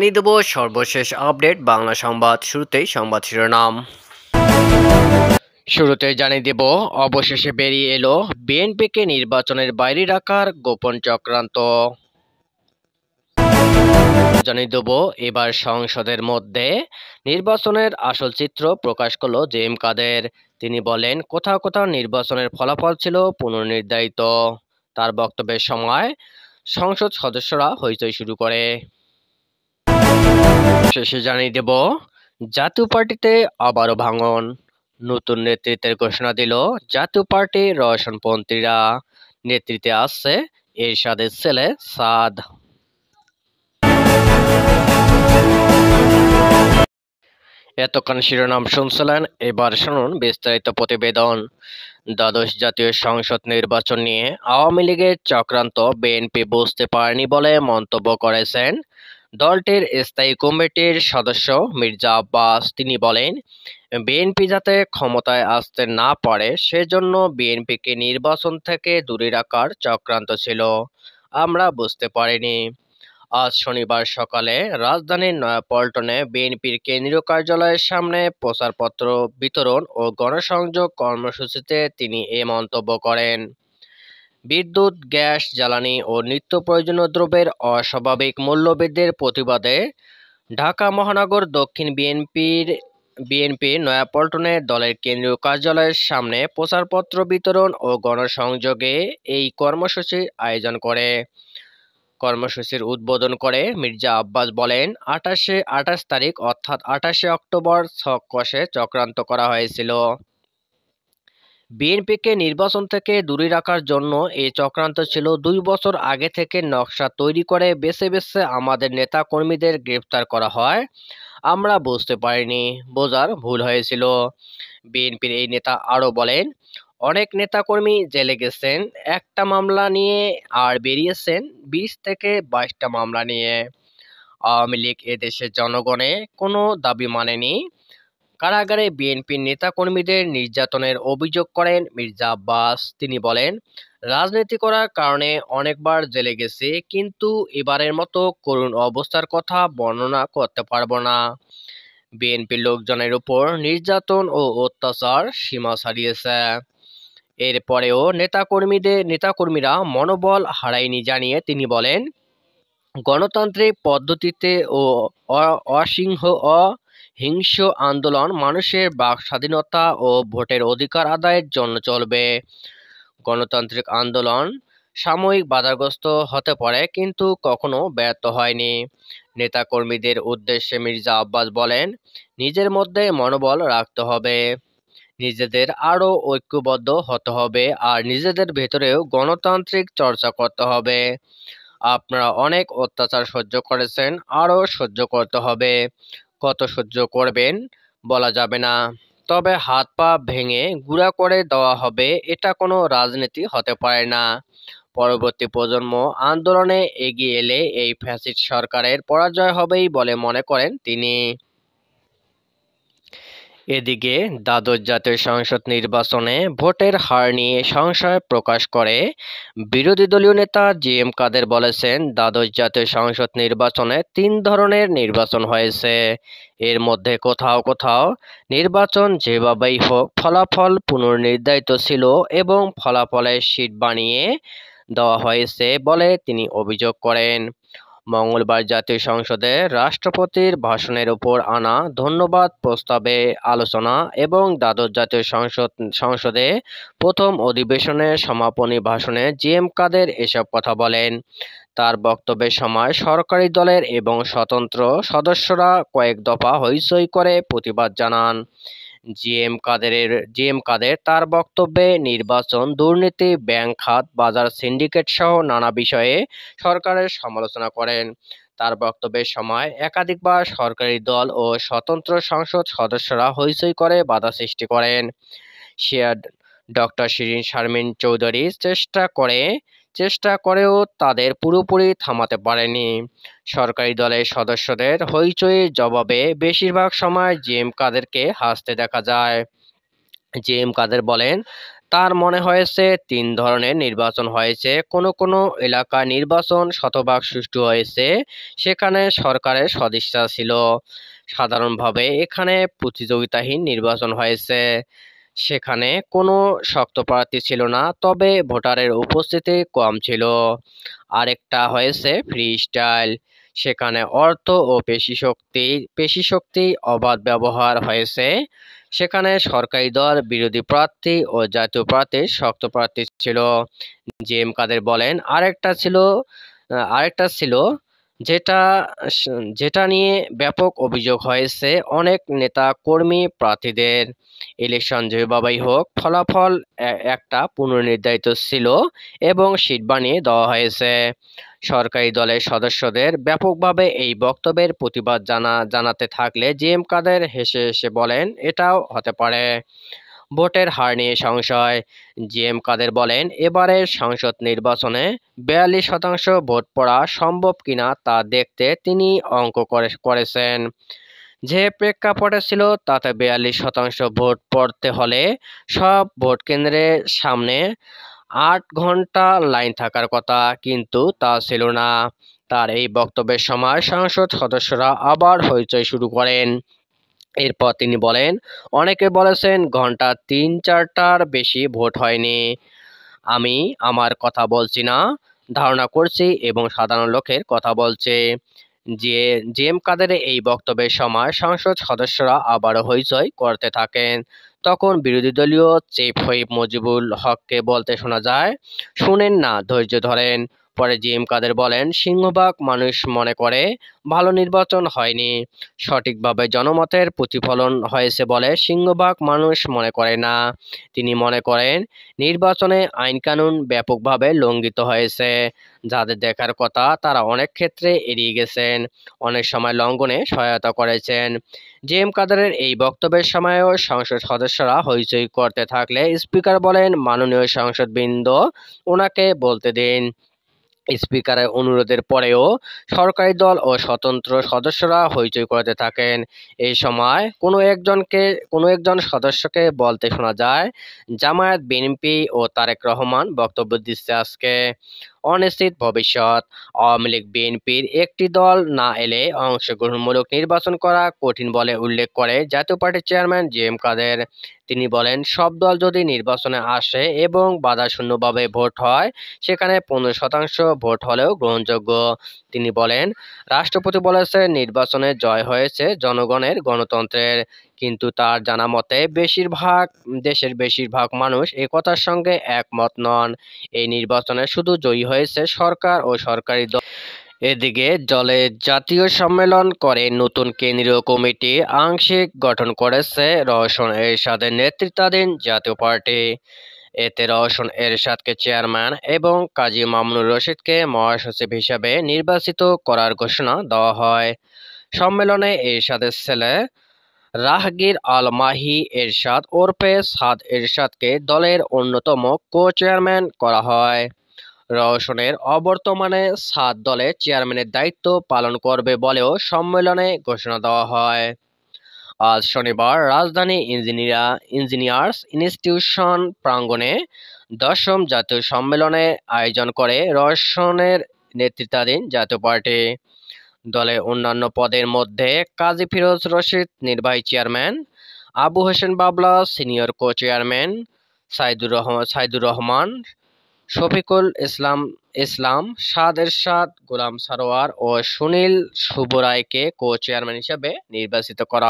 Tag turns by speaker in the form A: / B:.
A: জানিয়ে দেব সর্বশেষ আপডেট বাংলা সংবাদ শুরুতেই সংবাদ শিরোনাম। শুরুতে জানিয়ে দেব, অবশেষে বেরিয়ে এলো বিএনপিকে নির্বাচনের বাইরে রাখার গোপন চক্রান্ত। জানিয়ে দেব, এবার সংসদের মধ্যে নির্বাচনের আসল চিত্র প্রকাশ করল জে এম কাদের। তিনি বলেন, কোথাও কোথাও নির্বাচনের ফলাফল ছিল পুনর্নির্ধারিত। তার বক্তব্যের সময় সংসদ সদস্যরা হইচই শুরু করে। শেষে জানিয়ে দেব, জাতীয় পার্টিতে আবারও ভাঙন। নতুন নেতৃত্বের ঘোষণা দিল জাতীয় পার্টি রওশনপন্থীরা নেতৃত্বে আসছে এরশাদের ছেলে সাদ। এতক্ষণ শিরোনাম শুনছিলেন, এবার শুনুন বিস্তারিত প্রতিবেদন। দ্বাদশ জাতীয় সংসদ নির্বাচন নিয়ে আওয়ামী লীগের চক্রান্ত বিএনপি বুঝতে পারেনি বলে মন্তব্য করেছেন দলটির স্থায়ী কমিটির সদস্য মির্জা আব্বাস। তিনি বলেন, বিএনপি যাতে ক্ষমতায় আসতে না পারে, সেজন্য বিএনপিকে নির্বাচন থেকে দূরে রাখার চক্রান্ত ছিল। আমরা বুঝতে পারিনি। আজ শনিবার সকালে রাজধানীর নয়াপল্টনে বিএনপির কেন্দ্রীয় কার্যালয়ের সামনে প্রচারপত্র বিতরণ ও গণসংযোগ কর্মসূচিতে তিনি এ মন্তব্য করেন। বিদ্যুৎ, গ্যাস, জ্বালানি ও নিত্য প্রয়োজনীয় দ্রব্যের অস্বাভাবিক মূল্যবৃদ্ধির প্রতিবাদে ঢাকা মহানগর দক্ষিণ বিএনপির, বিএনপি নয়াপল্টনে দলের কেন্দ্রীয় কার্যালয়ের সামনে প্রচারপত্র বিতরণ ও গণসংযোগে এই কর্মসূচির আয়োজন করে। কর্মসূচির উদ্বোধন করে মির্জা আব্বাস বলেন, আঠাশে আঠাশ তারিখ অর্থাৎ আঠাশে অক্টোবর ছক কষে চক্রান্ত করা হয়েছিল। বিএনপিকে নির্বাচন থেকে দূরে রাখার জন্য এই চক্রান্ত ছিল দুই বছর আগে থেকে নকশা তৈরি করে বেছে বেছে আমাদের নেতা কর্মীদের গ্রেফতার করা হয়। আমরা বুঝতে পারিনি, বোঝার ভুল হয়েছিল। বিএনপির এই নেতা আরও বলেন, অনেক নেতাকর্মী জেলে গেছেন, একটা মামলা নিয়ে আর বেরিয়েছেন বিশ থেকে বাইশটা মামলা নিয়ে। আওয়ামী লীগ এদেশের জনগণে কোনো দাবি মানেনি। কারাগারে বিএনপির নেতাকর্মীদের নির্যাতনের অভিযোগ করেন মির্জা আব্বাস। তিনি বলেন, রাজনীতি করার কারণে অনেকবার জেলে গেছে, কিন্তু এবারের মতো করুণ অবস্থার কথা বর্ণনা করতে পারব না। বিএনপির লোকজনের উপর নির্যাতন ও অত্যাচার সীমা ছাড়িয়েছে। এরপরেও নেতাকর্মীদের, নেতাকর্মীরা মনোবল হারায়নি জানিয়ে তিনি বলেন, গণতান্ত্রিক পদ্ধতিতে ও অসিংহ অহিংস আন্দোলন মানুষের বাক স্বাধীনতা ও ভোটের অধিকার আদায়ের জন্য চলবে। গণতান্ত্রিক আন্দোলন সাময়িক বাধাগ্রস্ত হতে পারে, কিন্তু কখনো ব্যর্থ হয়নি। নেতাকর্মীদের উদ্দেশ্যে মির্জা আব্বাস বলেন, নিজের মধ্যে মনোবল রাখতে হবে। নিজেদের আরও ঐক্যবদ্ধ হতে হবে আর নিজেদের ভেতরেও গণতান্ত্রিক চর্চা করতে হবে। আপনারা অনেক অত্যাচার সহ্য করেছেন, আরও সহ্য করতে হবে। কত সহ্য করবেন? বলা যাবে না। তবে হাত পা ভেঙে গুঁড়া করে দেওয়া হবে, এটা কোনো রাজনীতি হতে পারে না। পরবর্তী প্রজন্ম আন্দোলনে এগিয়ে এলে এই ফ্যাসিস্ট সরকারের পরাজয় হবেই বলে মনে করেন তিনি। এদিকে দ্বাদশ জাতীয় সংসদ নির্বাচনে ভোটের হার নিয়ে সংশয় প্রকাশ করে বিরোধী দলীয় নেতা জি এম কাদের বলেছেন, দ্বাদশ জাতীয় সংসদ নির্বাচনে তিন ধরনের নির্বাচন হয়েছে। এর মধ্যে কোথাও কোথাও নির্বাচন যেভাবেই হোক, ফলাফল পুনর্নির্ধারিত ছিল এবং ফলাফলের সিট বানিয়ে দেওয়া হয়েছে বলে তিনি অভিযোগ করেন। মঙ্গলবার জাতীয় সংসদে রাষ্ট্রপতির ভাষণের উপর আনা ধন্যবাদ প্রস্তাবে আলোচনা এবং দ্বাদশ জাতীয় সংসদ, সংসদে প্রথম অধিবেশনের সমাপনী ভাষণে জি এম কাদের এসব কথা বলেন। তার বক্তব্যের সময় সরকারি দলের এবং স্বতন্ত্র সদস্যরা কয়েক দফা হইচই করে প্রতিবাদ জানান। জি এম কাদেরের জি এম কাদের তার বক্তব্যে নির্বাচন, দুর্নীতি, ব্যাংক খাত, বাজার সিন্ডিকেট সহ নানা বিষয়ে সরকারের সমালোচনা করেন। তার বক্তব্যের সময় একাধিকবার সরকারি দল ও স্বতন্ত্র সংসদ সদস্যরা হইচই করে বাধা সৃষ্টি করেন। শেয়ার ডক্টর শিরিন শারমিন চৌধুরী চেষ্টা করে চেষ্টা করেও তাদের পুরোপুরি থামাতে পারেনি। সরকারি দলের সদস্যদের হইচইয়ের জবাবে বেশিরভাগ সময় জেএম কাদেরকে হাসতে দেখা যায়। জেএম কাদের বলেন, তার মনে হয়েছে তিন ধরনের নির্বাচন হয়েছে। কোনো কোনো এলাকায় নির্বাচন শতভাগ সুষ্ঠু হয়েছে। সেখানে সরকারের সদিচ্ছা ছিল। সাধারণভাবে এখানে প্রতিযোগিতাহীন নির্বাচন হয়েছে। সেখানে কোনো শক্ত প্রার্থী ছিল না, তবে ভোটারের উপস্থিতি কম ছিল। আরেকটা হয়েছে ফ্রি স্টাইল সেখানে অর্থ ও পেশি শক্তি পেশি শক্তি অবাধ ব্যবহার হয়েছে। সেখানে সরকারি দল, বিরোধী প্রার্থী ও জাতীয় প্রার্থী শক্ত প্রার্থী ছিল। জি এম কাদের বলেন, আরেকটা ছিল আরেকটা ছিল যেটা যেটা নিয়ে ব্যাপক অভিযোগ হয়েছে অনেক নেতা কর্মী প্রার্থীদের। ইলেকশন যেভাবেই হোক, ফলাফল একটা পুনর্নির্ধারিত ছিল এবং সিট বানিয়ে দেওয়া হয়েছে। সরকারি দলের সদস্যদের ব্যাপকভাবে এই বক্তব্যের প্রতিবাদ জানা, জানাতে থাকলে জি এম কাদের হেসে হেসে বলেন, এটাও হতে পারে। ভোটের হার নিয়ে সংশয়। জি এম কাদের বলেন এবারের সংসদ নির্বাচনে বিয়াল্লিশ শতাংশ ভোট পড়া সম্ভব কিনা তা দেখতে তিনি অঙ্ক করেছেন। যে প্রেক্ষাপটে ছিল তাতে বিয়াল্লিশ শতাংশ ভোট পড়তে হলে সব ভোট কেন্দ্রের সামনে আট ঘণ্টা লাইন থাকার কথা, কিন্তু তা ছিল না। তার এই বক্তব্যের সময় সংসদ সদস্যরা আবার হইচই শুরু করেন। এরপর তিনি বলেন, অনেকে বলেছেন ঘণ্টা তিন চারটার বেশি ভোট হয়নি। আমি আমার কথা বলছি না, ধারণা করছি এবং সাধারণ লোকের কথা বলছে। যে জে এম কাদেরের এই বক্তব্যের সময় সংসদ সদস্যরা আবারও হইচই করতে থাকেন। তখন বিরোধী দলীয় চিফ হুইপ মুজিবুল হককে বলতে শোনা যায়, শুনেন না, ধৈর্য ধরেন। পরে জি এম কাদের বলেন, সিংহভাগ মানুষ মনে করে ভালো নির্বাচন হয়নি। সঠিকভাবে জনমতের প্রতিফলন হয়েছে বলে সিংহভাগ মানুষ মনে করে না। তিনি মনে করেন, নির্বাচনে আইনকানুন ব্যাপকভাবে লঙ্ঘিত হয়েছে। যাদের দেখার কথা, তারা অনেক ক্ষেত্রে এড়িয়ে গেছেন, অনেক সময় লঙ্ঘনে সহায়তা করেছেন। জে এম কাদারের এই বক্তব্যের সময়ও সংসদ সদস্যরা হইচই করতে থাকলে স্পিকার বলেন, মাননীয় সংসদবৃন্দ ওনাকে বলতে দিন। স্পিকারের অনুরোধের পরেও সরকারি দল ও স্বতন্ত্র সদস্যরা হইচই করতে থাকেন। এই সময় কোনো একজনকে, কোনো একজন সদস্যকে বলতে শোনা যায়, জামায়াত, বিএনপি ও তারেক রহমান বক্তব্য দিচ্ছে আজকে। অনিশ্চিত ভবিষ্যৎ। আওয়ামী লীগ, বিএনপির একটি দল না এলে অংশগ্রহণমূলক নির্বাচন করা কঠিন বলে উল্লেখ করে জাতীয় পার্টির চেয়ারম্যান জি এম কাদের। তিনি বলেন, সব দল যদি নির্বাচনে আসে এবং বাধাশূন্যভাবে ভোট হয়, সেখানে পনেরো শতাংশ ভোট হলেও গ্রহণযোগ্য। তিনি বলেন, রাষ্ট্রপতি বলেছেন, নির্বাচনে জয় হয়েছে জনগণের গণতন্ত্রের। কিন্তু তার জানা মতে বেশিরভাগ দেশের বেশিরভাগ মানুষ একথার সঙ্গে একমত নন। এই নির্বাচনে শুধু জয়ী হয়েছে সরকার ও সরকারি দল। এদিকে দলের জাতীয় সম্মেলন করে নতুন কেন্দ্রীয় কমিটি আংশিক গঠন করেছে রওশন এরশাদের নেতৃত্বাধীন জাতীয় পার্টি। এতে রওশন এরশাদকে চেয়ারম্যান এবং কাজী মামুনুর রশিদকে মহাসচিব হিসাবে নির্বাচিত করার ঘোষণা দেওয়া হয়। সম্মেলনে এরশাদের ছেলে রাহগীর আল মাহি এরশাদ ওরফে সাদ এরশাদকে দলের অন্যতম কো চেয়ারম্যান করা হয়। রওশনের অবর্তমানে সাত দলের চেয়ারম্যানের দায়িত্ব পালন করবে বলেও সম্মেলনে ঘোষণা দেওয়া হয়। আজ শনিবার রাজধানী ইঞ্জিনিয়ার ইঞ্জিনিয়ার্স ইনস্টিটিউশন প্রাঙ্গণে দশম জাতীয় সম্মেলনে আয়োজন করে রওশনের নেতৃত্বাধীন জাতীয় পার্টি। দলে অন্যান্য পদের মধ্যে কাজী ফিরোজ রশিদ নির্বাহী chairman, Abu Hossain Babla senior co chairman Saidur Rahman Saidur Rahman, Shafiqul Islam Islam, Saad Ershad, Golam Sarwar ও সুনীল সুবরায়কে কো চেয়ারম্যান হিসেবে নির্বাচিত করা